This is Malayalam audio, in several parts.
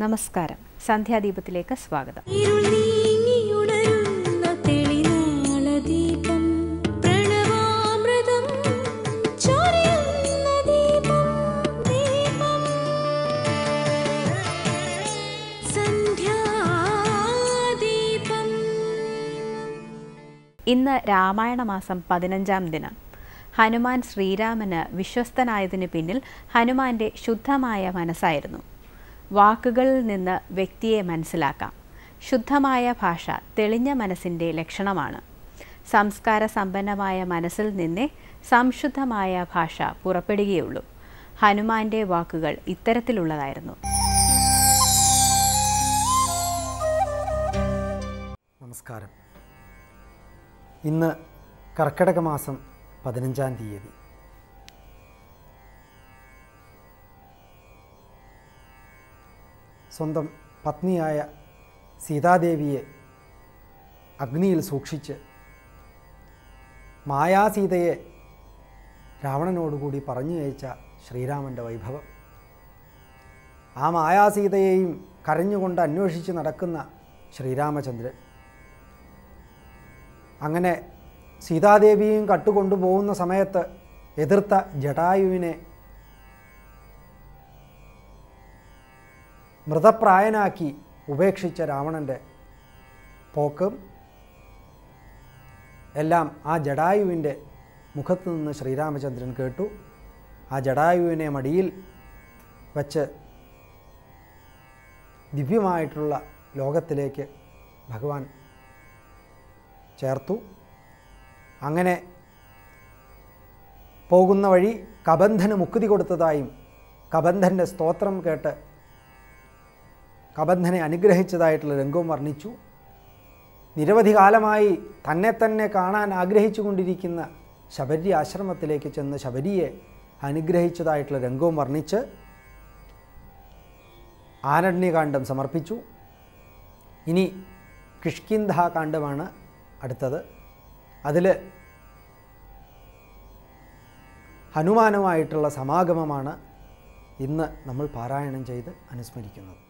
നമസ്കാരം. സന്ധ്യാദീപത്തിലേക്ക് സ്വാഗതം. ഇന്ന് രാമായണ മാസം പതിനഞ്ചാം ദിനം. ഹനുമാൻ ശ്രീരാമന് വിശ്വസ്തനായതിനു പിന്നിൽ ഹനുമാന്റെ ശുദ്ധമായ മനസ്സായിരുന്നു. വാക്കുകളിൽ നിന്ന് വ്യക്തിയെ മനസ്സിലാക്കാം. ശുദ്ധമായ ഭാഷ തെളിഞ്ഞ മനസ്സിന്റെ ലക്ഷണമാണ്. സംസ്കാര സമ്പന്നമായ മനസ്സിൽ നിന്നേ സംശുദ്ധമായ ഭാഷ പുറപ്പെടുകയുള്ളൂ. ഹനുമാന്റെ വാക്കുകൾ ഇത്തരത്തിലുള്ളതായിരുന്നു. നമസ്കാരം. ഇന്ന് കർക്കിടക മാസം പതിനഞ്ചാം തീയതി. സ്വന്തം പത്നിയായ സീതാദേവിയെ അഗ്നിയിൽ സൂക്ഷിച്ച് മായാസീതയെ രാവണനോടുകൂടി പറഞ്ഞു അയച്ച ശ്രീരാമന്റെ വൈഭവം. ആ മായാസീതയെയും കരഞ്ഞുകൊണ്ട് അന്വേഷിച്ച് നടക്കുന്ന ശ്രീരാമചന്ദ്രൻ അങ്ങനെ സീതാദേവിയും കട്ടുകൊണ്ടുപോകുന്ന സമയത്ത് എതിർത്ത ജടായുവിനെ മൃതപ്രായനാക്കി ഉപേക്ഷിച്ച രാവണന്റെ പോക്കും എല്ലാം ആ ജടായുവിന്റെ മുഖത്ത് നിന്ന് ശ്രീരാമചന്ദ്രൻ കേട്ടു. ആ ജടായുവിനെ മടിയിൽ വച്ച് ദിവ്യമായിട്ടുള്ള ലോകത്തിലേക്ക് ഭഗവാൻ ചേർത്തു. അങ്ങനെ പോകുന്ന വഴി കബന്ധന് മുക്തി കൊടുത്തതായും കബന്ധന്റെ സ്തോത്രം കേട്ട് കബന്ധനെ അനുഗ്രഹിച്ചതായിട്ടുള്ള രംഗവും വർണിച്ചു. നിരവധി കാലമായി തന്നെ തന്നെ കാണാൻ ആഗ്രഹിച്ചു കൊണ്ടിരിക്കുന്ന ശബരി ആശ്രമത്തിലേക്ക് ചെന്ന് ശബരിയെ അനുഗ്രഹിച്ചതായിട്ടുള്ള രംഗവും വർണിച്ച് ആരണ്യകാന്ഡം സമർപ്പിച്ചു. ഇനി കിഷ്കിന്ധാകാന്ഡമാണ് അടുത്തത്. അതിൽ ഹനുമാനുമായിട്ടുള്ള സമാഗമമാണ് ഇന്ന് നമ്മൾ പാരായണം ചെയ്ത് അനുസ്മരിക്കുന്നത്.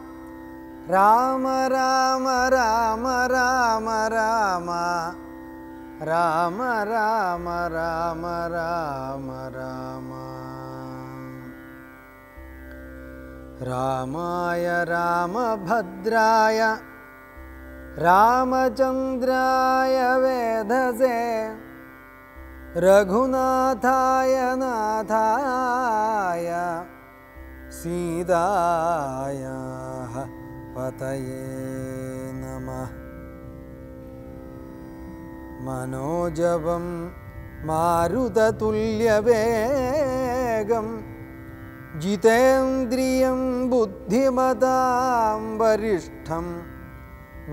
राम राम राम राम राम। राम राम राम राम राम। रामाय रामभद्राय रामचन्द्राय वेधसे रघुनाथाय नाथाय सीताय पतये नमः। मनोजवं मारुततुल्यवेगं जितेन्द्रियं बुद्धिमतां वरिष्ठं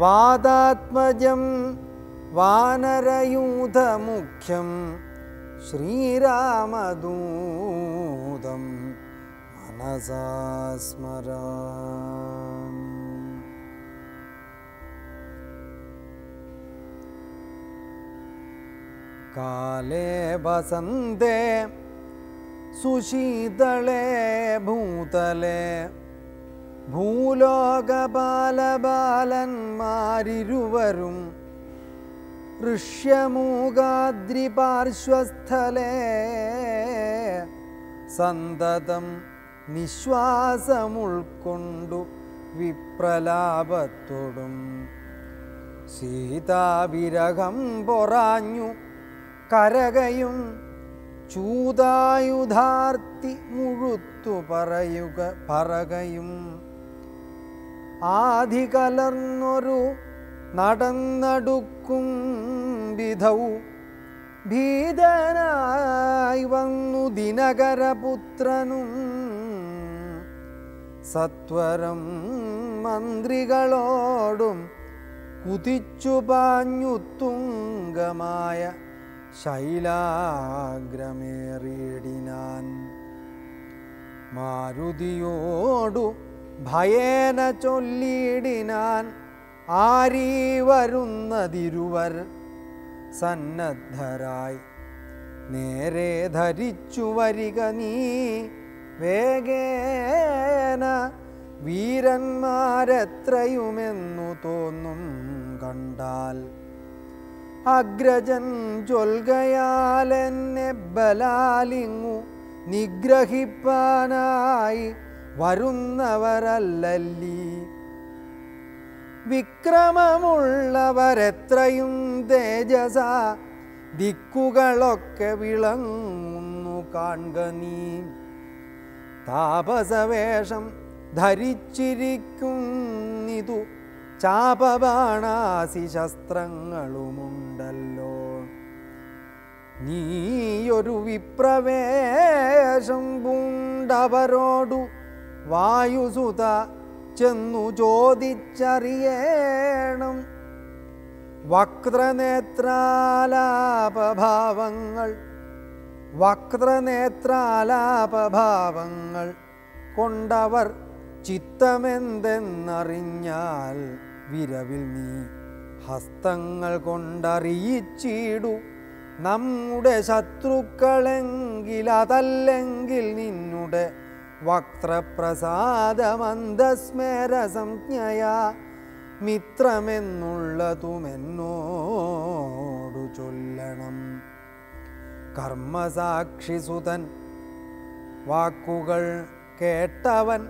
वादात्मजं वानरयूथमुख्यं श्रीरामदूतं मनसा स्मरा കാലേ വസന്തേ സുശീതളേ ഭൂതലേ. ഭൂലോകപാലബാലന്മാരിരുവരും ഋഷ്യമൂകാദ്രിപാർശ്വസ്ഥലേ സന്തതം നിശ്വാസമുൾക്കൊണ്ടു വിപ്രലാപത്തോടും. സീതാവിരഹം പൊറാഞ്ഞു കരകയും ചൂതായുധാർത്തി മുഴുത്തു പറയുക പറകയും. ആധി കലർന്നൊരു നടന്നടുക്കും വിധൗ. ഭീതനായി വന്നു ദിനകരപുത്രനും. സത്വരം മന്ത്രികളോടും കുതിച്ചു പാഞ്ഞു തുങ്കമായ ശൈലാഗ്രമേറിയിടിനാൻ. മാരുതിയോടു ഭയേന ചൊല്ലിയിടിനാൻ. ആരീ വരുന്നതിരുവർ സന്നദ്ധരായി. നേരെ ധരിച്ചു വരിക നീ വേഗേന. വീരന്മാരെത്രയുമെന്നു തോന്നും കണ്ടാൽ അഗ്രജൻ ചൊൽകയാലെന്നെ ബലാലിങ്ങു നിഗ്രഹിപ്പാനായി വരുന്നവരല്ലല്ലീ. വിക്രമമുള്ളവരെത്രയും തേജസ ദിക്കുകളൊക്കെ വിളങ്ങുന്നു കാൺക താപസവേഷം ധരിച്ചിരിക്കുന്നിതു ചാപബാണാസി ശസ്ത്രങ്ങളുമുണ്ടല്ലോ നീയൊരു വിപ്രവേശം പൂണ്ടവരോടു വായുസുത ചെന്നു ചോദിച്ചറിയേണം. വക്രനേത്രാലാപഭാവങ്ങൾ വക്രനേത്രാലാപഭാവങ്ങൾ കൊണ്ടവർ ചിത്തമെന്തെന്നറിഞ്ഞാൽ വിരവിൽ നീ ഹസ്തങ്ങൾ കൊണ്ടറിയിച്ചിടു. നമ്മുടെ ശത്രുക്കളെങ്കിൽ അതല്ലെങ്കിൽ നിന്നുടെ വക്രപ്രസാദമന്ദസ്മേര സംജ്ഞയാ മിത്രമെന്നുള്ളതുമെന്നോടു ചൊല്ലണം. കർമ്മസാക്ഷിസുതൻ വാക്കുകൾ കേട്ടവൻ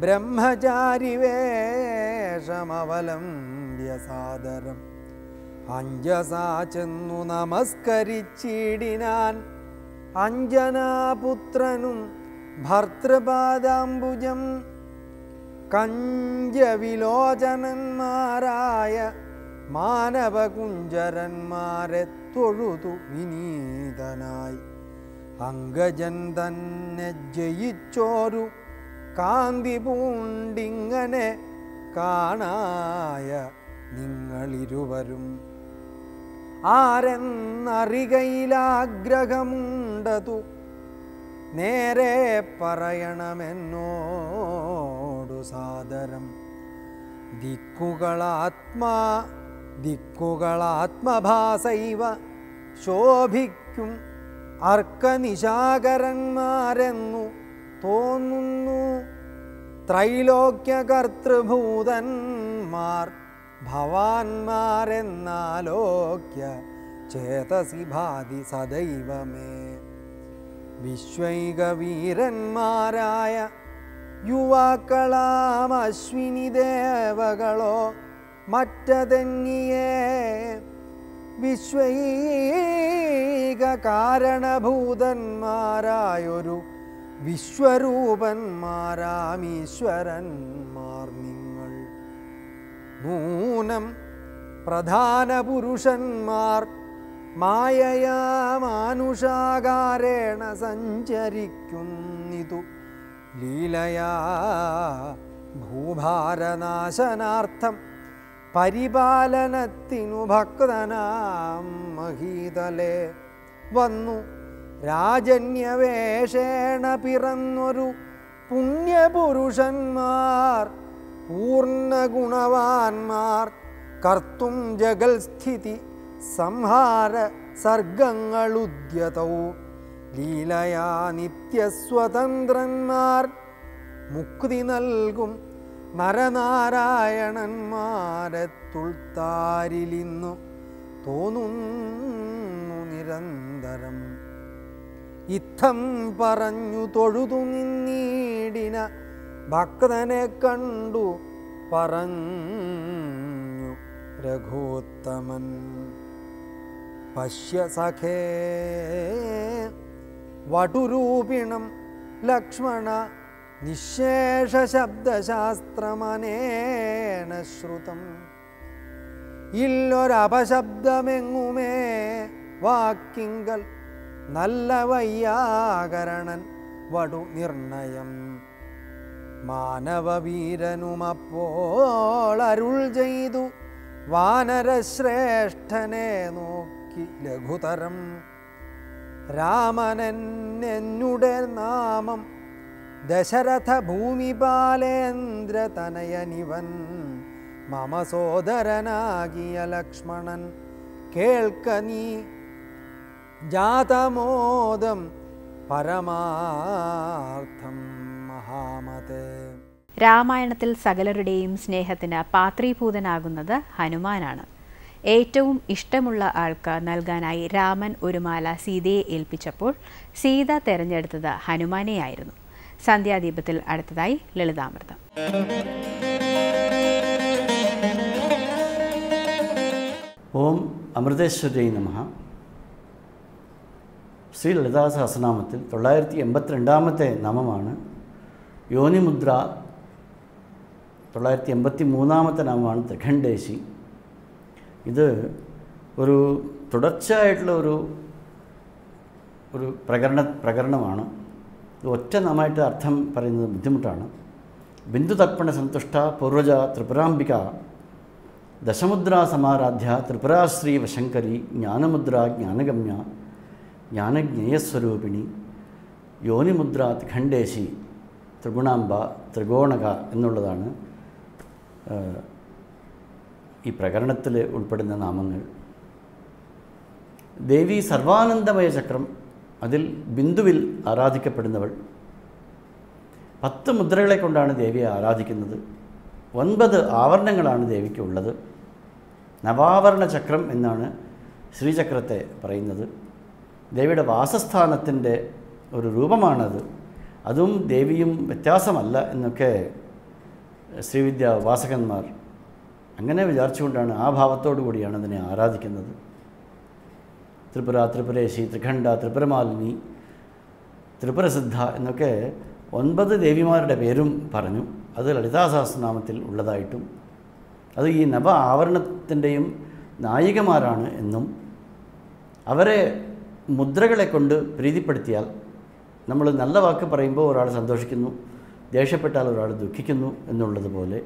ബ്രഹ്മചാരി വേഷമവലംബ്യ സാദരം അഞ്ജസാ ചെന്നു നമസ്കരിച്ചിടിനാൻ. അഞ്ജനാപുത്രനും ഭർത്തൃപാദാംബുജം. കഞ്ചവിലോചനന്മാരായ മാനവകുഞ്ചരന്മാരെ തൊഴുതു വിനീതനായി. അങ്കജൻ തന്നെ ജയിച്ചോരു കാന്തി പൂണ്ടിങ്ങനെ കാണായ നിങ്ങളിരുവരും. ആരെന്നറികയിലാഗ്രഹമുണ്ടതു? നേരെ പറയണമെന്നോടു സാദരം. ദിക്കുകളാത്മാ ദിക്കുകളാത്മഭാസൈവ ശോഭിക്കും അർക്കനിശാകരന്മാരെന്നു തോന്നുന്നു. ത്രൈലോക്യകർത്തൃഭൂതന്മാർ ഭവാന്മാരെന്നാലോക്യ ചേതസി ഭാതി സദൈവമേ. വിശ്വൈകവീരന്മാരായ യുവാക്കളാം അശ്വിനി ദേവകളോ മറ്റതെങ്ങിയേ? വിശ്വൈക കാരണഭൂതന്മാരായൊരു വിശ്വരൂപന്മാരാമീശ്വരന്മാർ നിങ്ങൾ നൂനം പ്രധാന പുരുഷന്മാർ മായയാ മാനുഷാകാരേണ സഞ്ചരിക്കുന്നിതു. ലീലയാ ഭൂഭാരനാശനാർത്ഥം പരിപാലനത്തിനു ഭക്തനാം മഹീതലെ. വന്നു രാജന്യവേഷേണ പിറന്നൊരു പുണ്യപുരുഷന്മാർ പൂർണഗുണവാന്മാർ. കർത്തും ജഗൽസ്ഥിതി സംഹാര സർഗങ്ങളുദ്യതൗ ലീലയാ നിത്യസ്വതന്ത്രന്മാർ. മുക്തി നൽകും നരനാരായണന്മാരെ തുൾത്താരിലിന്നു. തോന്നുന്നു നിരന്തരം. ഇത്തം പറഞ്ഞു തൊഴുതു നിന്നീടിന ഭക്തനെ കണ്ടു പറഞ്ഞു രഘുത്തമൻ. പശ്യ സഖേ വടുരൂപിണം ലക്ഷ്മണ നിശേഷ നിശേഷശബ്ദശാസ്ത്രമനേന ശ്രുതം. ഇല്ലൊരപശബ്ദമെങ്ങുമേ വാക്കിങ്കൽ നല്ല വയ്യാകരണൻ വടു നിർണയം. മാനവവീരനുമപ്പോൾ അരുൾ ചെയ്തു വാനരശ്രേഷ്ഠനെ നോക്കി ലഘുതരം. രാമനെന്നുടെ നാമം ദശരഥ ഭൂമിപാലേന്ദ്ര തനയനിവൻ. മമ സോദരനാകിയ ലക്ഷ്മണൻ കേൾക്ക നീ. ജാതമോദം പരമാർത്ഥം. രാമായണത്തിൽ സകലരുടെയും സ്നേഹത്തിന് പാത്രീഭൂതനാകുന്നത് ഹനുമാനാണ്. ഏറ്റവും ഇഷ്ടമുള്ള ആൾക്ക് നൽകാനായി രാമൻ ഒരു മാല സീതയെ ഏൽപ്പിച്ചപ്പോൾ സീത തെരഞ്ഞെടുത്തത് ഹനുമാനെയായിരുന്നു. സന്ധ്യാദീപത്തിൽ അടുത്തതായി ലളിതാമൃതം. ഓം അമൃതേശ്വരൈ നമ ശ്രീ ലളിതാ സഹസ്രനാമത്തിൽ തൊള്ളായിരത്തി എൺപത്തിരണ്ടാമത്തെ നാമമാണ് യോനിമുദ്ര തൊള്ളായിരത്തി എൺപത്തി മൂന്നാമത്തെ നാമമാണ് ത്രിഖണ്ഡേശി ഇത് ഒരു തുടർച്ചയായിട്ടുള്ള ഒരു ഒരു പ്രകരണ പ്രകരണമാണ്. ഇത് ഒറ്റ നാമായിട്ട് അർത്ഥം പറയുന്നത് ബുദ്ധിമുട്ടാണ്. ബിന്ദു തർപ്പണ സന്തുഷ്ട പൂർവജ ത്രിപുരാംബിക ദശമുദ്ര സമാരാധ്യ ത്രിപുരാശ്രീ വശങ്കരി ജ്ഞാനമുദ്ര ജ്ഞാനഗമ്യ ജ്ഞാനജ്ഞേയസ്വരൂപിണി യോനിമുദ്ര ഖണ്ഡേശി ത്രിഗുണാംബ ത്രികോണക എന്നുള്ളതാണ് ഈ പ്രകരണത്തിൽ ഉൾപ്പെടുന്ന നാമങ്ങൾ. ദേവി സർവാനന്ദമയ ചക്രം അതിൽ ബിന്ദുവിൽ ആരാധിക്കപ്പെടുന്നവൾ. പത്ത് മുദ്രകളെ കൊണ്ടാണ് ദേവിയെ ആരാധിക്കുന്നത്. ഒൻപത് ആവരണങ്ങളാണ് ദേവിക്ക് ഉള്ളത് നവാവരണ ചക്രം എന്നാണ് ശ്രീചക്രത്തെ പറയുന്നത്. ദേവിയുടെ വാസസ്ഥാനത്തിന്റെ ഒരു രൂപമാണത്. അതും ദേവിയും വ്യത്യാസമല്ല എന്നൊക്കെ ശ്രീവിദ്യ വാസകന്മാർ അങ്ങനെ വിചാരിച്ചുകൊണ്ടാണ് ആ ഭാവത്തോടു കൂടിയാണ് അതിനെ ആരാധിക്കുന്നത്. ത്രിപുര ത്രിപുരേശി ത്രിഖണ്ഡ ത്രിപുരമാലിനി ത്രിപുരസിദ്ധ എന്നൊക്കെ ഒൻപത് ദേവിമാരുടെ പേരും പറഞ്ഞു. അത് ലളിതാസഹസ്രനാമത്തിൽ ഉള്ളതായിട്ടും അത് ഈ നവ ആവരണത്തിന്റെയും നായികമാരാണ് എന്നും അവരെ മുദ്രകളെ കൊണ്ട് പ്രീതിപ്പെടുത്തിയാൽ നമ്മൾ നല്ല വാക്ക് പറയുമ്പോൾ ഒരാൾ സന്തോഷിക്കുന്നു ദേഷ്യപ്പെട്ടാൽ ഒരാൾ ദുഃഖിക്കുന്നു എന്നുള്ളതുപോലെ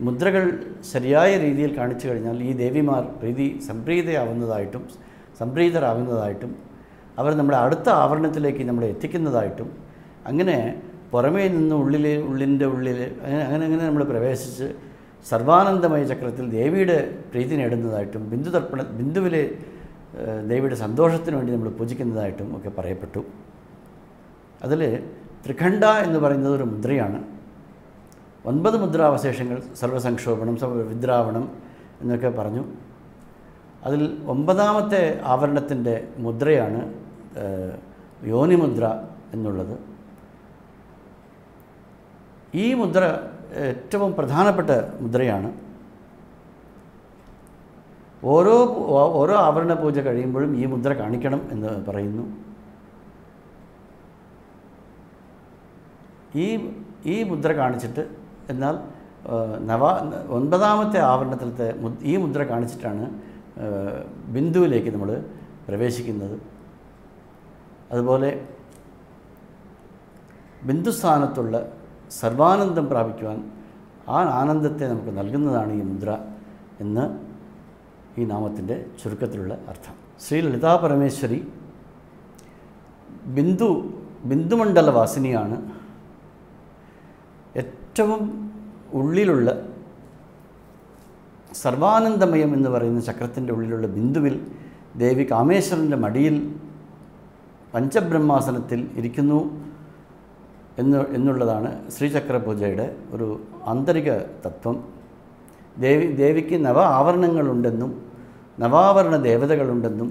മുദ്രകൾ ശരിയായ രീതിയിൽ കാണിച്ചു കഴിഞ്ഞാൽ ഈ ദേവിമാർ പ്രീതി സംപ്രീതയാവുന്നതായിട്ടും സംപ്രീതരാകുന്നതായിട്ടും അവർ നമ്മുടെ അടുത്ത ആവരണത്തിലേക്ക് നമ്മളെ എത്തിക്കുന്നതായിട്ടും അങ്ങനെ പുറമേ നിന്ന് ഉള്ളിൽ ഉള്ളിന്റെ ഉള്ളിൽ അങ്ങനെ അങ്ങനെ അങ്ങനെ നമ്മൾ പ്രവേശിച്ച് സർവാനന്ദമയ ചക്രത്തിൽ ദേവിയുടെ പ്രീതി നേടുന്നതായിട്ടും ബിന്ദു തർപ്പണ ബിന്ദുവിലെ ദേവിയുടെ സന്തോഷത്തിന് വേണ്ടി നമ്മൾ പൂജിക്കുന്നതായിട്ടും ഒക്കെ പറയപ്പെട്ടു. അതിൽ ത്രിഖണ്ഡ എന്ന് പറയുന്നത് ഒരു മുദ്രയാണ്. ഒൻപത് മുദ്രാവശേഷങ്ങൾ സർവസംക്ഷോഭണം സർവവിദ്രാവണം എന്നൊക്കെ പറഞ്ഞു. അതിൽ ഒമ്പതാമത്തെ ആവരണത്തിന്റെ മുദ്രയാണ് യോനിമുദ്ര എന്നുള്ളത്. ഈ മുദ്ര ഏറ്റവും പ്രധാനപ്പെട്ട മുദ്രയാണ്. ഓരോ ഓരോ ആവരണ പൂജ കഴിയുമ്പോഴും ഈ മുദ്ര കാണിക്കണം എന്ന് പറയുന്നു. ഈ ഈ മുദ്ര കാണിച്ചിട്ട് എന്നാൽ നവ ഒൻപതാമത്തെ ആവരണത്തിലത്തെ ഈ മുദ്ര കാണിച്ചിട്ടാണ് ബിന്ദുവിലേക്ക് നമ്മൾ പ്രവേശിക്കുന്നത്. അതുപോലെ ബിന്ദുസ്ഥാനത്തുള്ള സർവാനന്ദം പ്രാപിക്കുവാൻ ആ ആനന്ദത്തെ നമുക്ക് നൽകുന്നതാണ് ഈ മുദ്ര എന്ന് ഈ നാമത്തിന്റെ ചുരുക്കത്തിലുള്ള അർത്ഥം. ശ്രീ ലളിതാ പരമേശ്വരി ബിന്ദു ബിന്ദുമണ്ഡല വാസിനിയാണ് ഏറ്റവും ഉള്ളിലുള്ള സർവാനന്ദമയം എന്ന് പറയുന്ന ചക്രത്തിന്റെ ഉള്ളിലുള്ള ബിന്ദുവിൽ ദേവി കാമേശ്വരന്റെ മടിയിൽ പഞ്ചബ്രഹ്മാസനത്തിൽ ഇരിക്കുന്നു എന്ന് എന്നുള്ളതാണ് ശ്രീചക്ര പൂജയുടെ ഒരു ആന്തരിക തത്വം. ദേവി ദേവിക്ക് നവ ആവരണങ്ങളുണ്ടെന്നും നവാവരണ ദേവതകളുണ്ടെന്നും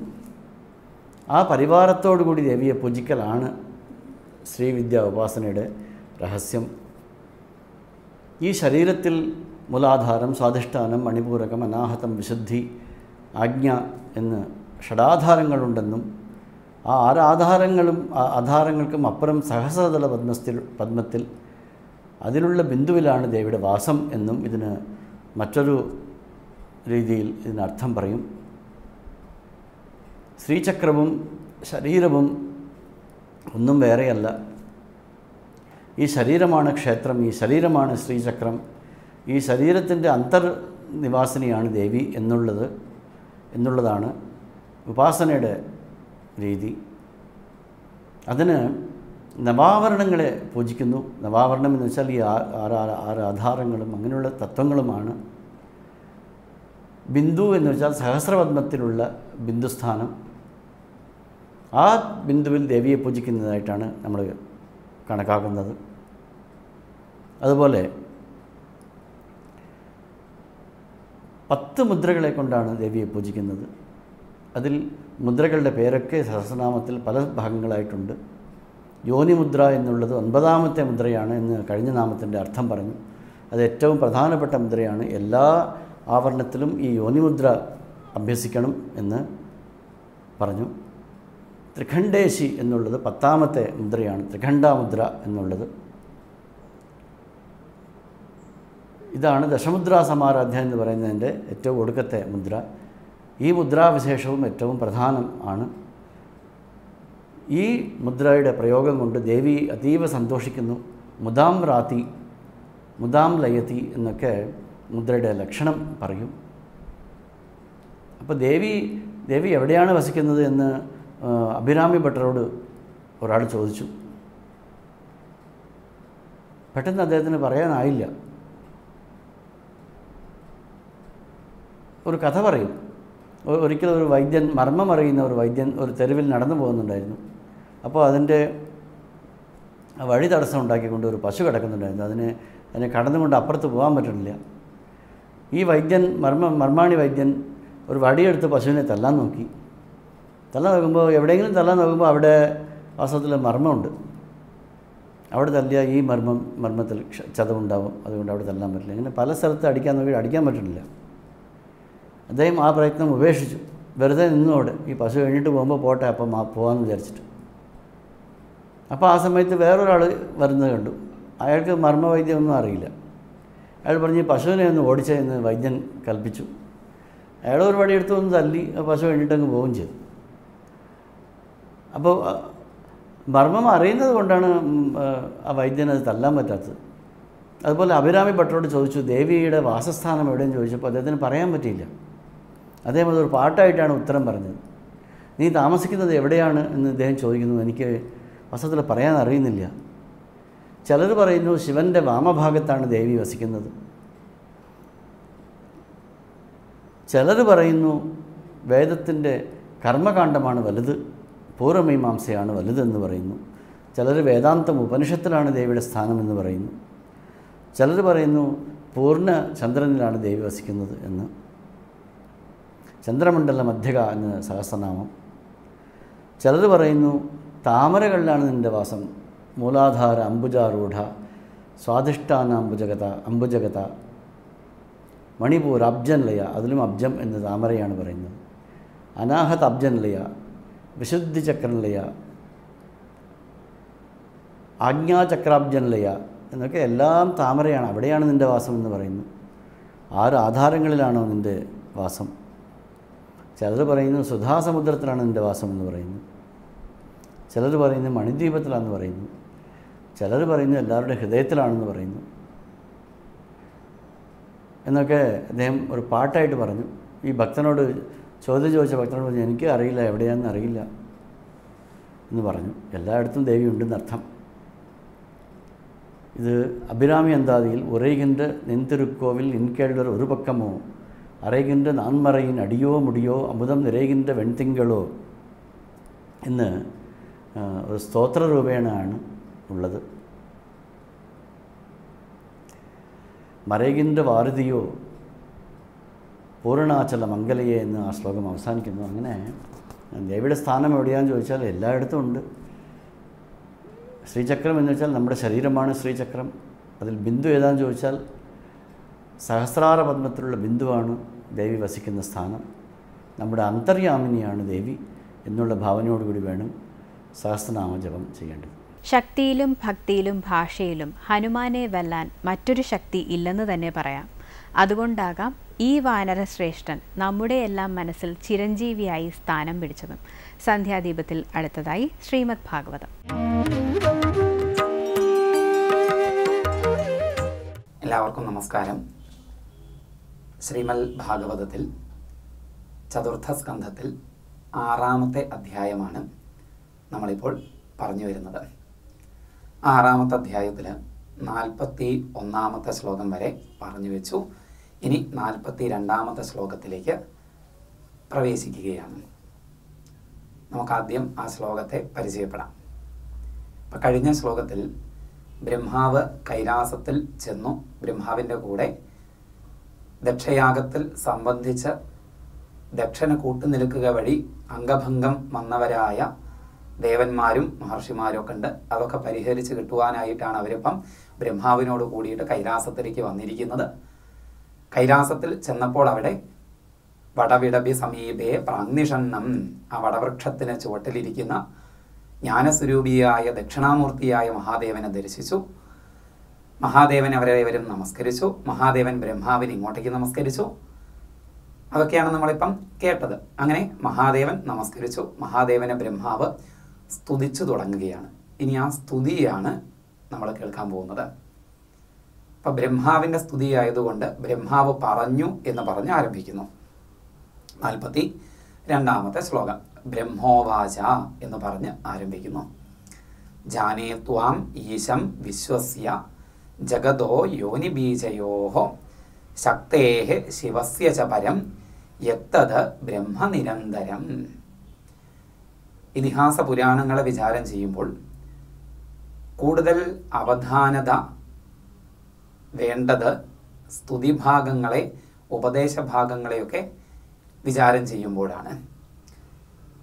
ആ പരിവാരത്തോടു കൂടി ദേവിയെ പൂജിക്കലാണ് ശ്രീവിദ്യ ഉപാസനയുടെ രഹസ്യം. ഈ ശരീരത്തിൽ മൂലാധാരം സ്വാധിഷ്ഠാനം മണിപൂരകം അനാഹതം വിശുദ്ധി ആജ്ഞ എന്ന് ഷടാധാരങ്ങളുണ്ടെന്നും ആ ആരാധാരങ്ങളും ആധാരങ്ങൾക്കും അപ്പുറം സഹസ്രതല പദ്മത്തിൽ പദ്മത്തിൽ അതിലുള്ള ബിന്ദുവിലാണ് ദേവിയുടെ വാസം എന്നും ഇതിന് മറ്റൊരു രീതിയിൽ ഇതിനർത്ഥം പറയും. ശ്രീചക്രവും ശരീരവും ഒന്നും വേറെയല്ല. ഈ ശരീരമാണ് ക്ഷേത്രം ഈ ശരീരമാണ് ശ്രീചക്രം. ഈ ശരീരത്തിന്റെ അന്തർനിവാസിനിയാണ് ദേവി എന്നുള്ളത് എന്നുള്ളതാണ് ഉപാസനയുടെ രീതി. അതിന് നവാവരണങ്ങളെ പൂജിക്കുന്നു. നവാവരണം എന്ന് വെച്ചാൽ ഈ ആറ് ആറ് ആധാരങ്ങളും അങ്ങനെയുള്ള തത്വങ്ങളുമാണ്. ബിന്ദു എന്ന് വെച്ചാൽ സഹസ്രപത്മത്തിലുള്ള ബിന്ദുസ്ഥാനം. ആ ബിന്ദുവിൽ ദേവിയെ പൂജിക്കുന്നതായിട്ടാണ് നമ്മൾ കണക്കാക്കുന്നത്. അതുപോലെ പത്ത് മുദ്രകളെ കൊണ്ടാണ് ദേവിയെ പൂജിക്കുന്നത്. അതിൽ മുദ്രകളുടെ പേരൊക്കെ സഹസ്രനാമത്തിൽ പല ഭാഗങ്ങളായിട്ടുണ്ട്. യോനിമുദ്ര എന്നുള്ളത് ഒൻപതാമത്തെ മുദ്രയാണ് എന്ന് കഴിഞ്ഞ നാമത്തിന്റെ അർത്ഥം പറഞ്ഞു. അത് ഏറ്റവും പ്രധാനപ്പെട്ട മുദ്രയാണ്. എല്ലാ ആവരണത്തിലും ഈ യോനിമുദ്ര അഭ്യസിക്കണം എന്ന് പറഞ്ഞു. ത്രിഖണ്ഡേശി എന്നുള്ളത് പത്താമത്തെ മുദ്രയാണ്. ത്രിഖണ്ഡാമുദ്ര എന്നുള്ളത്. ഇതാണ് ദശമുദ്രാ സമാരാധ്യ എന്ന് പറയുന്നതിന്റെ ഏറ്റവും ഒടുക്കത്തെ മുദ്ര. ഈ മുദ്രാവിശേഷവും ഏറ്റവും പ്രധാനം ആണ്. ഈ മുദ്രയുടെ പ്രയോഗം കൊണ്ട് ദേവി അതീവ സന്തോഷിക്കുന്നു. മുദാം റാത്തി മുദാം ലയത്തി എന്നൊക്കെ മുദ്രയുടെ ലക്ഷണം പറയും. അപ്പോൾ ദേവി ദേവി എവിടെയാണ് വസിക്കുന്നത് എന്ന് അഭിരാമി ഭട്ടരോട് ഒരാൾ ചോദിച്ചു. പെട്ടെന്ന് അദ്ദേഹത്തിന് പറയാനായില്ല. ഒരു കഥ പറയും. ഒരിക്കലും ഒരു വൈദ്യൻ മർമ്മമറിയുന്ന ഒരു വൈദ്യൻ ഒരു തെരുവിൽ നടന്നു പോകുന്നുണ്ടായിരുന്നു. അപ്പോൾ അതിന്റെ വഴി തടസ്സം ഉണ്ടാക്കിക്കൊണ്ട് ഒരു പശു കിടക്കുന്നുണ്ടായിരുന്നു. അതിനെ അതിനെ കടന്നുകൊണ്ട് അപ്പുറത്ത് പോകാൻ പറ്റുന്നില്ല ഈ വൈദ്യൻ മർമ്മ മർമാണി വൈദ്യൻ ഒരു വടിയെടുത്ത് പശുവിനെ തല്ലാൻ നോക്കി. തല്ലാൻ നോക്കുമ്പോൾ എവിടെയെങ്കിലും തല്ലാൻ നോക്കുമ്പോൾ അവിടെ വാസ്തവത്തിൽ മർമ്മമുണ്ട്. അവിടെ തല്ലിയാൽ ഈ മർമ്മം മർമ്മത്തിൽ ചതവുണ്ടാവും. അതുകൊണ്ട് അവിടെ തല്ലാൻ പറ്റില്ല. ഇങ്ങനെ പല സ്ഥലത്ത് അടിക്കാൻ നോക്കി അടിക്കാൻ പറ്റുന്നില്ല അദ്ദേഹം ആ പ്രയത്നം ഉപേക്ഷിച്ചു. വെറുതെ നിന്നോട് ഈ പശു കഴിഞ്ഞിട്ട് പോകുമ്പോൾ പോട്ടെ അപ്പം പോകാമെന്ന് വിചാരിച്ചിട്ട്. അപ്പോൾ ആ സമയത്ത് വേറൊരാൾ വരുന്നത് കണ്ടു. അയാൾക്ക് മർമ്മവൈദ്യമൊന്നും അറിയില്ല. അയാൾ പറഞ്ഞ് പശുവിനെ ഒന്ന് ഓടിച്ചതെന്ന് വൈദ്യൻ കൽപ്പിച്ചു. അയാൾ ഒരു വടി എടുത്തു ഒന്ന് തല്ലി ആ പശു കഴിഞ്ഞിട്ട് അങ്ങ് പോവുകയും ചെയ്തു. അപ്പോൾ മർമ്മം അറിയുന്നത് കൊണ്ടാണ് ആ, ആ വൈദ്യന് അത് തല്ലാൻ പറ്റാത്തത്. അതുപോലെ അഭിരാമി ഭട്ടരോട് ചോദിച്ചു ദേവിയുടെ വാസസ്ഥാനം എവിടെയെന്ന് ചോദിച്ചപ്പോൾ അദ്ദേഹത്തിന് പറയാൻ പറ്റിയില്ല. അദ്ദേഹം അതൊരു പാട്ടായിട്ടാണ് ഉത്തരം പറഞ്ഞത്. നീ താമസിക്കുന്നത് എവിടെയാണ് എന്ന് ഇദ്ദേഹം ചോദിക്കുന്നു. എനിക്ക് വസ്തുത്തിൽ പറയാൻ അറിയുന്നില്ല. ചിലർ പറയുന്നു ശിവന്റെ വാമഭാഗത്താണ് ദേവി വസിക്കുന്നത്. ചിലർ പറയുന്നു വേദത്തിന്റെ കർമ്മകാണ്ഡമാണ് വലുത് പൂർവമീമാംസയാണ് വലുതെന്ന് പറയുന്നു. ചിലർ വേദാന്തം ഉപനിഷത്തിലാണ് ദേവിയുടെ സ്ഥാനമെന്ന് പറയുന്നു. ചിലർ പറയുന്നു പൂർണ ചന്ദ്രനിലാണ് ദേവി വസിക്കുന്നത് എന്ന്. ചന്ദ്രമണ്ഡല മധ്യക എന്ന സഹസ്രനാമം. ചിലർ പറയുന്നു താമരകളിലാണ് നിന്റെ വാസം. മൂലാധാര അംബുജാരൂഢ സ്വാധിഷ്ഠാന അംബുജഗത അംബുജഗത. മണിപൂർ അബ്ജൻ ലയ അതിലും അബ്ജം എന്ന് താമരയാണ് പറയുന്നത്. അനാഹത് അബ്ജൻ ലയ വിശുദ്ധി ചക്രൻ ലയ ആജ്ഞാചക്രാബ്ജൻ ലയ എന്നൊക്കെ എല്ലാം താമരയാണ് അവിടെയാണ് നിന്റെ വാസം എന്ന് പറയുന്നത്. ആറ് ആധാരങ്ങളിലാണോ നിന്റെ വാസം? ചിലർ പറയുന്നു സുധാസമുദ്രത്തിലാണ് എന്റെ വാസം എന്ന് പറയുന്നു. ചിലർ പറയുന്നു മണിദ്വീപത്തിലാണെന്ന് പറയുന്നു. ചിലർ പറയുന്നു എല്ലാവരുടെ ഹൃദയത്തിലാണെന്ന് പറയുന്നു. എന്നൊക്കെ അദ്ദേഹം ഒരു പാട്ടായിട്ട് പറഞ്ഞു. ഈ ഭക്തനോട് ചോദ്യം ചോദിച്ച ഭക്തനോട് പറഞ്ഞു എനിക്ക് അറിയില്ല എവിടെയാണെന്ന് അറിയില്ല എന്ന് പറഞ്ഞു. എല്ലായിടത്തും ദേവി ഉണ്ടെന്നർത്ഥം ഇത് അഭിരാമി அந்தாதியில் ഉറയുകിന്റെ നെന്തിരുക്കോവിൽ இன்கேழ்வர் ഒരു പക്കമോ അറയുകിന്റെ നാൻമറയിൻ അടിയോ മുടിയോ അമുതം നിറയുകിന്റെ വെൺതിങ്കളോ എന്ന് ഒരു സ്തോത്ര രൂപേണാണ് ഉള്ളത്. മറയുകിന്റെ വാരുതിയോ പൂർണാചല മംഗലയേ എന്ന് ആ ശ്ലോകം അവസാനിക്കുന്നു. അങ്ങനെ ദേവിയുടെ സ്ഥാനം എവിടെയാണെന്ന് ചോദിച്ചാൽ എല്ലായിടത്തും ഉണ്ട്. ശ്രീചക്രം എന്ന് വെച്ചാൽ നമ്മുടെ ശരീരമാണ് ശ്രീചക്രം. അതിൽ ബിന്ദു ഏതാണെന്ന് ചോദിച്ചാൽ സഹസ്രാര പത്മത്തിലുള്ള ബിന്ദുവാണ് ദേവി വസിക്കുന്ന സ്ഥാനം. നമ്മുടെ അന്തര്യാമിനിയാണ് ദേവി എന്നുള്ള ഭാവനയോടുകൂടി വേണം സഹസ്രനാമ ജപം ചെയ്യേണ്ടത്. ശക്തിയിലും ഭക്തിയിലും ഭാഷയിലും ഹനുമാനെ വെല്ലാൻ മറ്റൊരു ശക്തി ഇല്ലെന്ന് തന്നെ പറയാം. അതുകൊണ്ടാകാം ഈ വാനരശ്രേഷ്ഠൻ നമ്മുടെ എല്ലാം മനസ്സിൽ ചിരഞ്ജീവിയായി സ്ഥാനം പിടിച്ചതും. സന്ധ്യാദീപത്തിൽ അടുത്തതായി ശ്രീമദ് ഭാഗവതം. എല്ലാവർക്കും നമസ്കാരം. ശ്രീമൽ ഭാഗവതത്തിൽ ചതുർത്ഥ സ്കന്ധത്തിൽ ആറാമത്തെ അധ്യായമാണ് നമ്മളിപ്പോൾ പറഞ്ഞു വരുന്നത്. ആറാമത്തെ അധ്യായത്തിൽ നാൽപ്പത്തി ഒന്നാമത്തെ ശ്ലോകം വരെ പറഞ്ഞു വെച്ചു. ഇനി നാൽപ്പത്തി രണ്ടാമത്തെ ശ്ലോകത്തിലേക്ക് പ്രവേശിക്കുകയാണ്. നമുക്കാദ്യം ആ ശ്ലോകത്തെ പരിചയപ്പെടാം. അപ്പം കഴിഞ്ഞ ശ്ലോകത്തിൽ ബ്രഹ്മാവ് കൈലാസത്തിൽ ചെന്നു. ബ്രഹ്മാവിന്റെ കൂടെ ദക്ഷയാഗത്തിൽ സംബന്ധിച്ച് ദക്ഷന് കൂട്ടുനിൽക്കുക വഴി അംഗഭംഗം വന്നവരായ ദേവന്മാരും മഹർഷിമാരും ഒക്കെ ഉണ്ട്. അതൊക്കെ പരിഹരിച്ച് കിട്ടുവാനായിട്ടാണ് അവരിപ്പം ബ്രഹ്മാവിനോട് കൂടിയിട്ട് കൈലാസത്തിലേക്ക് വന്നിരിക്കുന്നത്. കൈലാസത്തിൽ ചെന്നപ്പോൾ അവിടെ വടവിടബി സമീപേ പ്രാഗ്നിഷണ്ണം ആ വടവൃക്ഷത്തിന് ചുവട്ടിലിരിക്കുന്ന ജ്ഞാനസ്വരൂപിയായ ദക്ഷിണാമൂർത്തിയായ മഹാദേവനെ ദർശിച്ചു. മഹാദേവൻ അവരെ ഇവരും നമസ്കരിച്ചു. മഹാദേവൻ ബ്രഹ്മാവിന് ഇങ്ങോട്ടേക്ക് നമസ്കരിച്ചു. അതൊക്കെയാണ് നമ്മളിപ്പം കേട്ടത്. അങ്ങനെ മഹാദേവൻ നമസ്കരിച്ചു. മഹാദേവനെ ബ്രഹ്മാവ് സ്തുതിച്ചു തുടങ്ങുകയാണ്. ഇനി ആ സ്തുതിയാണ് നമ്മൾ കേൾക്കാൻ പോകുന്നത്. അപ്പം ബ്രഹ്മാവിന്റെ സ്തുതി ആയതുകൊണ്ട് ബ്രഹ്മാവ് പറഞ്ഞു എന്ന് പറഞ്ഞ് ആരംഭിക്കുന്നു. നാൽപ്പത്തി രണ്ടാമത്തെ ശ്ലോകം. ബ്രഹ്മോവാച എന്ന് പറഞ്ഞ് ആരംഭിക്കുന്നു. ജാനേ ത്വാം ഈശം വിശ്വസ്യ ജഗതോ യോനിബീജയോ ശക്തേ ശിവസ്യ ച പരം യത്തത് ബ്രഹ്മനിരന്തരം. ഇതിഹാസ പുരാണങ്ങളെ വിചാരം ചെയ്യുമ്പോൾ കൂടുതൽ അവധാനത വേണ്ടത് സ്തുതിഭാഗങ്ങളെ ഉപദേശഭാഗങ്ങളെയൊക്കെ വിചാരം ചെയ്യുമ്പോഴാണ്.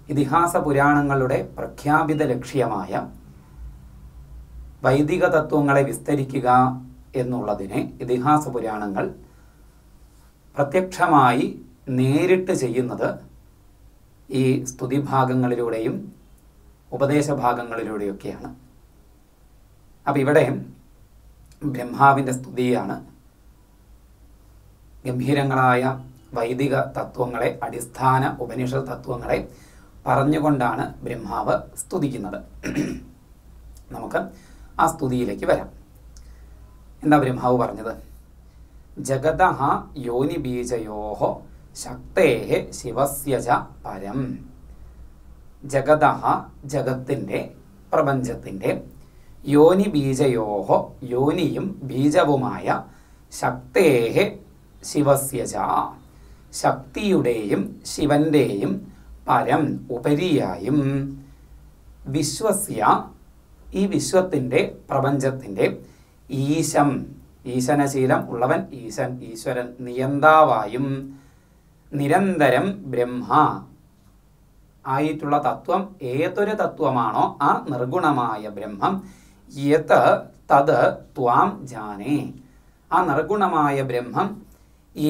ഇതിഹാസ പുരാണങ്ങളുടെ പ്രഖ്യാപിത ലക്ഷ്യമായ വൈദിക തത്വങ്ങളെ വിസ്തരിക്കുക എന്നുള്ളതിനെ ഇതിഹാസ പുരാണങ്ങൾ പ്രത്യക്ഷമായി നേരിട്ട് ചെയ്യുന്നത് ഈ സ്തുതിഭാഗങ്ങളിലൂടെയും ഉപദേശഭാഗങ്ങളിലൂടെയൊക്കെയാണ്. അപ്പം ഇവിടെ ബ്രഹ്മാവിന്റെ സ്തുതിയാണ് ഗംഭീരങ്ങളായ വൈദിക തത്വങ്ങളെ അടിസ്ഥാന ഉപനിഷത് തത്വങ്ങളെ പറഞ്ഞുകൊണ്ടാണ് ബ്രഹ്മാവ് സ്തുതിക്കുന്നത്. നമുക്ക് ആ സ്തുതിയിലേക്ക് വരാം. എന്താ ബ്രഹ്മാവ് പറഞ്ഞത്? ജഗത യോനിബീജയോ ശക്തേ ശിവസ്യ ശിവസ്യജ പരം. ജഗത ജഗത്തിന്റെ പ്രപഞ്ചത്തിന്റെ യോനി ബീജയോഹോ യോനിയും ബീജവുമായ ശക്തേ ശിവസ്യജ ശക്തിയുടെയും ശിവന്റെയും പരം ഉപരിയായും. വിശ്വസ്യ ഈ വിശ്വത്തിന്റെ പ്രപഞ്ചത്തിന്റെ ഈശം ഈശനശീലം ഉള്ളവൻ ഈശൻ ഈശ്വരൻ നിയന്താവായും നിരന്തരം ബ്രഹ്മ ആയിട്ടുള്ള തത്വം ഏതൊരു തത്വമാണോ ആ നിർഗുണമായ ബ്രഹ്മം യത് തത് ത്വാം ജാനേ. ആ നിർഗുണമായ ബ്രഹ്മം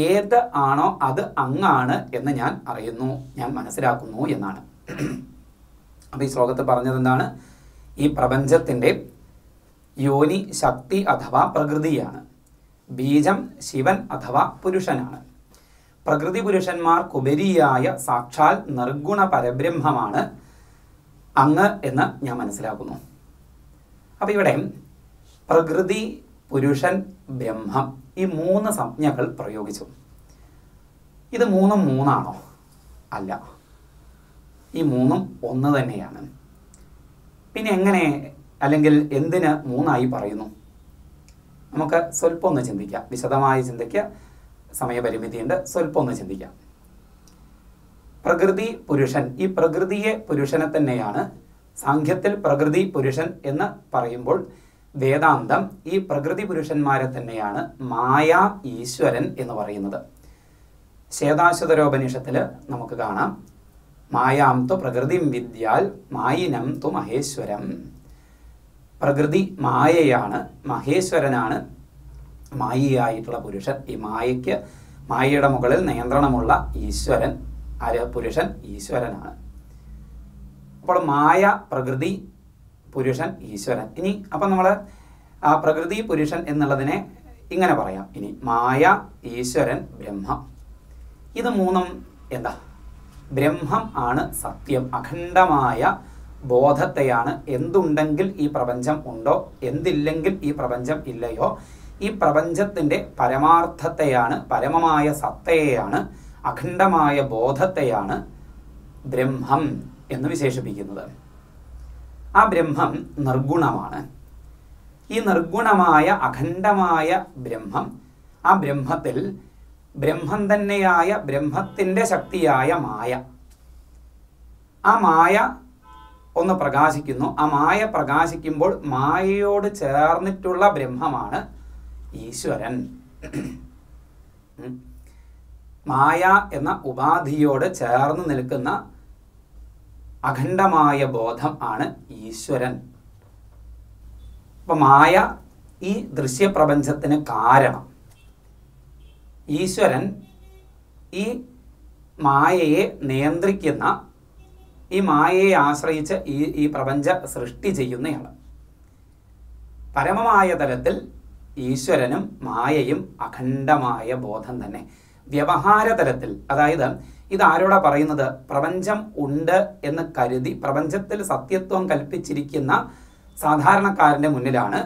ഏത് ആണോ അത് അങ്ങാണ് എന്ന് ഞാൻ അറിയുന്നു ഞാൻ മനസ്സിലാക്കുന്നു എന്നാണ്. അപ്പോൾ ഈ ശ്ലോകത്ത് പറഞ്ഞത് എന്താണ്? ഈ പ്രപഞ്ചത്തിന്റെ യോനി ശക്തി അഥവാ പ്രകൃതിയാണ്. ബീജം ശിവൻ അഥവാ പുരുഷനാണ്. പ്രകൃതി പുരുഷന്മാർക്കുപരിയായ സാക്ഷാൽ നിർഗുണ പരബ്രഹ്മമാണ് അങ്ങ് എന്ന് ഞാൻ മനസ്സിലാക്കുന്നു. അപ്പം ഇവിടെ പ്രകൃതി പുരുഷൻ ബ്രഹ്മം ഈ മൂന്ന് സംജ്ഞകൾ പ്രയോഗിച്ചു. ഇത് മൂന്നും മൂന്നാണോ? അല്ല. ഈ മൂന്നും ഒന്ന് തന്നെയാണ്. പിന്നെ എങ്ങനെ അല്ലെങ്കിൽ എന്തിന് മൂന്നായി പറയുന്നു? നമുക്ക് സ്വല്പം ഒന്ന് ചിന്തിക്കാം. വിശദമായി ചിന്തിക്കുക. സമയപരിമിതിയുണ്ട്. സ്വല്പം ഒന്ന് ചിന്തിക്കാം. പ്രകൃതി പുരുഷൻ. ഈ പ്രകൃതിയെ പുരുഷനെ തന്നെയാണ് സാഖ്യത്തിൽ പ്രകൃതി പുരുഷൻ എന്ന് പറയുമ്പോൾ വേദാന്തം ഈ പ്രകൃതി പുരുഷന്മാരെ തന്നെയാണ് മായ ഈശ്വരൻ എന്ന് പറയുന്നത്. ശേതാശ്വതരോപനിഷത്തിൽ നമുക്ക് കാണാം. മായാം തു പ്രകൃതിം വിദ്യാൽ മായിനം തു മഹേശ്വരം. പ്രകൃതി മായയാണ് മഹേശ്വരനാണ് മായിയായിട്ടുള്ള പുരുഷൻ. ഈ മായയ്ക്ക് മായയുടെ മുകളിൽ നിയന്ത്രണമുള്ള ഈശ്വരൻ ആര് പുരുഷൻ ഈശ്വരനാണ്. അപ്പോൾ മായ പ്രകൃതി പുരുഷൻ ഈശ്വരൻ. ഇനി അപ്പം നമ്മൾ ആ പ്രകൃതി പുരുഷൻ എന്നുള്ളതിനെ ഇങ്ങനെ പറയാം. ഇനി മായ ഈശ്വരൻ ബ്രഹ്മ. ഇത് മൂന്നും എന്താ? ബ്രഹ്മം ആണ് സത്യം. അഖണ്ഡമായ ബോധത്തെയാണ് എന്തുണ്ടെങ്കിൽ ഈ പ്രപഞ്ചം ഉണ്ടോ എന്തില്ലെങ്കിൽ ഈ പ്രപഞ്ചം ഇല്ലയോ. ഈ പ്രപഞ്ചത്തിന്റെ പരമാർത്ഥത്തെയാണ് പരമമായ സത്തയെയാണ് അഖണ്ഡമായ ബോധത്തെയാണ് ബ്രഹ്മം എന്ന് വിശേഷിപ്പിക്കുന്നത്. ആ ബ്രഹ്മം നിർഗുണമാണ്. ഈ നിർഗുണമായ അഖണ്ഡമായ ബ്രഹ്മം ആ ബ്രഹ്മത്തിൽ ബ്രഹ്മം തന്നെയായ ബ്രഹ്മത്തിന്റെ ശക്തിയായ മായ. ആ മായ ഒന്ന് പ്രകാശിക്കുന്നു. ആ മായ പ്രകാശിക്കുമ്പോൾ മായയോട് ചേർന്നിട്ടുള്ള ബ്രഹ്മമാണ് ഈശ്വരൻ. മായ എന്ന ഉപാധിയോട് ചേർന്ന് നിൽക്കുന്ന അഖണ്ഡമായ ബോധം ആണ് ഈശ്വരൻ. അപ്പം മായ ഈ ദൃശ്യപ്രപഞ്ചത്തിന് കാരണം. ഈശ്വരൻ ഈ മായയെ നിയന്ത്രിക്കുന്ന ഈ മായയെ ആശ്രയിച്ച് ഈ ഈ പ്രപഞ്ച സൃഷ്ടി ചെയ്യുന്നയാണ് പരമമായ തലത്തിൽ ഈശ്വരനും മായയും അഖണ്ഡമായ ബോധം തന്നെ. വ്യവഹാര തലത്തിൽ അതായത് ഇത് പറയുന്നത്? പ്രപഞ്ചം ഉണ്ട് എന്ന് കരുതി പ്രപഞ്ചത്തിൽ സത്യത്വം കൽപ്പിച്ചിരിക്കുന്ന സാധാരണക്കാരന്റെ മുന്നിലാണ്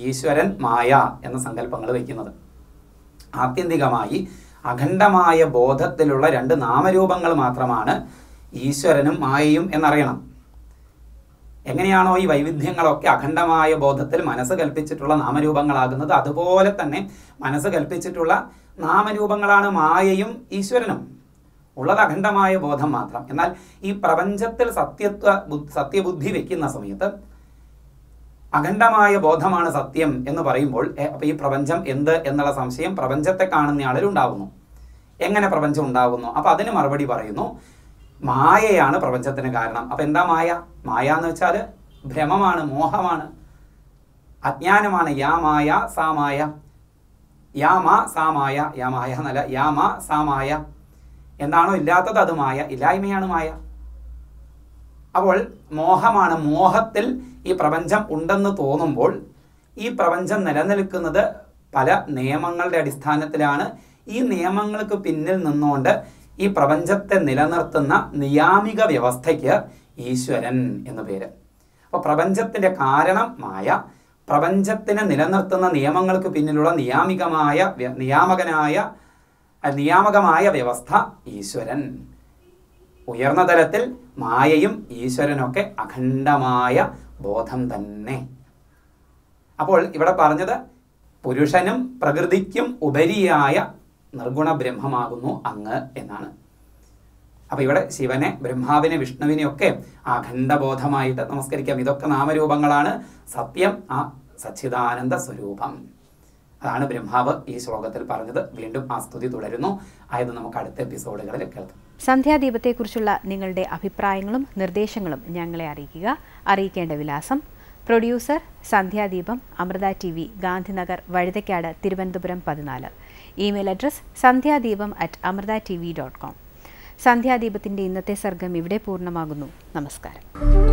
ഈശ്വരൻ മായ എന്ന സങ്കല്പങ്ങൾ വയ്ക്കുന്നത് ആത്യന്തികമായി അഖണ്ഡമായ ബോധത്തിലുള്ള രണ്ട് നാമരൂപങ്ങൾ മാത്രമാണ് ഈശ്വരനും മായയും എന്നറിയണം. എങ്ങനെയാണോ ഈ വൈവിധ്യങ്ങളൊക്കെ അഖണ്ഡമായ ബോധത്തിൽ മനസ്സ് കൽപ്പിച്ചിട്ടുള്ള നാമരൂപങ്ങളാകുന്നത് അതുപോലെ തന്നെ മനസ്സ് കൽപ്പിച്ചിട്ടുള്ള നാമരൂപങ്ങളാണ് മായയും ഈശ്വരനും. ഉള്ളത് അഖണ്ഡമായ ബോധം മാത്രം. എന്നാൽ ഈ പ്രപഞ്ചത്തിൽ സത്യത്വ സത്യബുദ്ധി വയ്ക്കുന്ന സമയത്ത് അഖണ്ഡമായ ബോധമാണ് സത്യം എന്ന് പറയുമ്പോൾ അപ്പോൾ അപ്പൊ ഈ പ്രപഞ്ചം എന്ത് എന്നുള്ള സംശയം പ്രപഞ്ചത്തെ കാണുന്ന ആളിൽ ഉണ്ടാവുന്നു. എങ്ങനെ പ്രപഞ്ചം ഉണ്ടാകുന്നു അപ്പോൾ അതിന് മറുപടി പറയുന്നു മായയാണ് പ്രപഞ്ചത്തിന് കാരണം. അപ്പോൾ എന്താ മായ? മായ എന്ന് വെച്ചാൽ ഭ്രമമാണ് മോഹമാണ്. അജ്ഞാനമാണ് യാ മായ സാ മായ. യാ മാ സാ മായ. യാ മായ എന്നല്ല യാ മാ സാ മായ. എന്താണോ ഇല്ലാത്തത് അത് മായ. ഇല്ലായ്മയാണ് മായ. അപ്പോൾ മോഹമാണ് മോഹത്തിൽ ഈ പ്രപഞ്ചം ഉണ്ടെന്ന് തോന്നുമ്പോൾ ഈ പ്രപഞ്ചം നിലനിൽക്കുന്നത് പല നിയമങ്ങളുടെ അടിസ്ഥാനത്തിലാണ്. ഈ നിയമങ്ങൾക്ക് പിന്നിൽ നിന്നുകൊണ്ട് ഈ പ്രപഞ്ചത്തെ നിലനിർത്തുന്ന നിയാമിക വ്യവസ്ഥയ്ക്ക് ഈശ്വരൻ എന്ന് പേര്. അപ്പോൾ പ്രപഞ്ചത്തിന്റെ കാരണം മായ പ്രപഞ്ചത്തിനെ നിലനിർത്തുന്ന നിയമങ്ങൾക്ക് പിന്നിലുള്ള നിയാമികമായ നിയാമകനായ നിയാമകമായ വ്യവസ്ഥ ഈശ്വരൻ. ഉയർന്ന തലത്തിൽ മായയും ഈശ്വരനൊക്കെ അഖണ്ഡമായ ബോധം തന്നെ. അപ്പോൾ ഇവിടെ പറഞ്ഞത് പുരുഷനും പ്രകൃതിക്കും ഉപരിയായ നിർഗുണ ബ്രഹ്മമാകുന്നു അങ്ങ് എന്നാണ്. അപ്പോൾ ഇവിടെ ശിവനെ ബ്രഹ്മാവിനെ വിഷ്ണുവിനെയൊക്കെ അഖണ്ഡബോധമായിട്ട് നമസ്കരിക്കാം. ഇതൊക്കെ നാമരൂപങ്ങളാണ്. സത്യം ആ സച്ചിദാനന്ദ സ്വരൂപം. അതാണ് ബ്രഹ്മാവ് ഈ ശ്ലോകത്തിൽ പറഞ്ഞത്. വീണ്ടും ആ സ്തുതി തുടരുന്നു. ആയത് നമുക്ക് അടുത്ത എപ്പിസോഡുകളിൽ കേൾക്കാം. സന്ധ്യാദീപത്തെക്കുറിച്ചുള്ള നിങ്ങളുടെ അഭിപ്രായങ്ങളും നിർദ്ദേശങ്ങളും ഞങ്ങളെ അറിയിക്കുക. അറിയിക്കേണ്ട വിലാസം. Producer Sandhyadeepam Amrita T V Gandhinagar Vazhuthacaud Thiruvananthapuram പതിനാല്. Email address Sandhyadeepam at Amrita T V dot com. സന്ധ്യാദീപത്തിന്റെ ഇന്നത്തെ സർഗം ഇവിടെ പൂർണമാകുന്നു. നമസ്കാരം.